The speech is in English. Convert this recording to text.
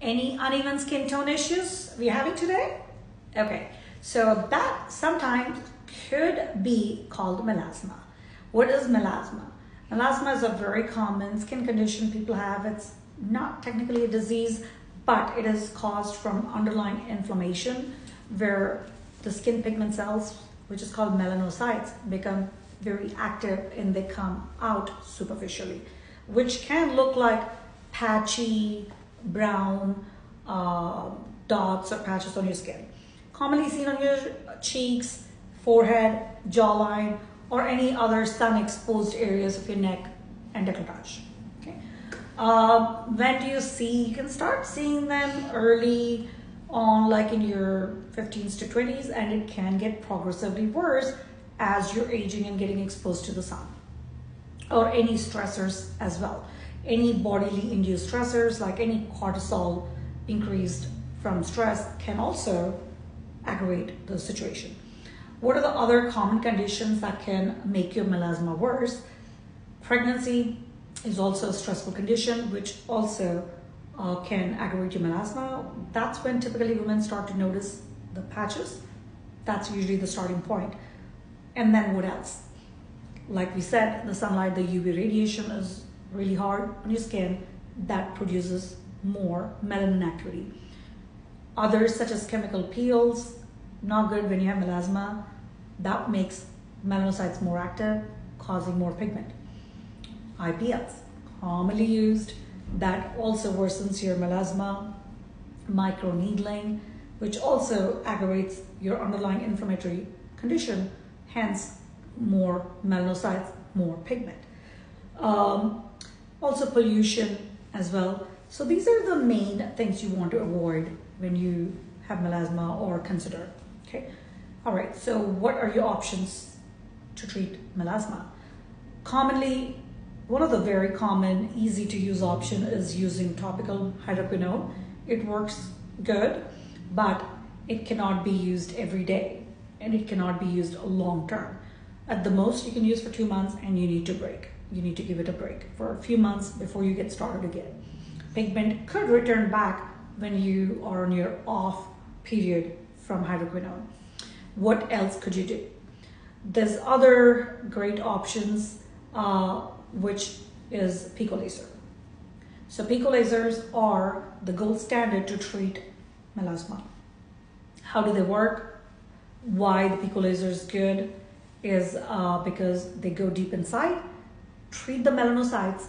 Any uneven skin tone issues we having today? Okay, so that sometimes could be called melasma. What is melasma? Melasma is a very common skin condition people have. It's not technically a disease, but it is caused from underlying inflammation where the skin pigment cells, which is called melanocytes, become very active and they come out superficially, which can look like patchy, brown uh, dots or patches on your skin. Commonly seen on your cheeks, forehead, jawline, or any other sun exposed areas of your neck and decolletage. Okay. Uh, when do you see? You can start seeing them early on, like in your 15s to 20s, and it can get progressively worse as you're aging and getting exposed to the sun or any stressors as well. Any bodily induced stressors, like any cortisol increased from stress, can also aggravate the situation. What are the other common conditions that can make your melasma worse? Pregnancy is also a stressful condition, which also uh, can aggravate your melasma. That's when typically women start to notice the patches. That's usually the starting point. And then what else? Like we said, the sunlight, the UV radiation is really hard on your skin. That produces more melanin activity. Others, such as chemical peels, not good when you have melasma. That makes melanocytes more active, causing more pigment. IPLs, commonly used, that also worsens your melasma. Microneedling, which also aggravates your underlying inflammatory condition, hence more melanocytes, more pigment. Um, also pollution as well. So these are the main things you want to avoid when you have melasma or consider. Okay. All right. So what are your options to treat melasma? Commonly, one of the very common, easy to use option is using topical hydroquinone. It works good, but it cannot be used every day and it cannot be used long term. At the most, you can use for two months and you need to break. You need to give it a break for a few months before you get started again. Pigment could return back when you are on your off period from hydroquinone. What else could you do? There's other great options, uh, which is pico laser. So pico lasers are the gold standard to treat melasma. How do they work? Why the pico laser is good is uh, because they go deep inside, treat the melanocytes,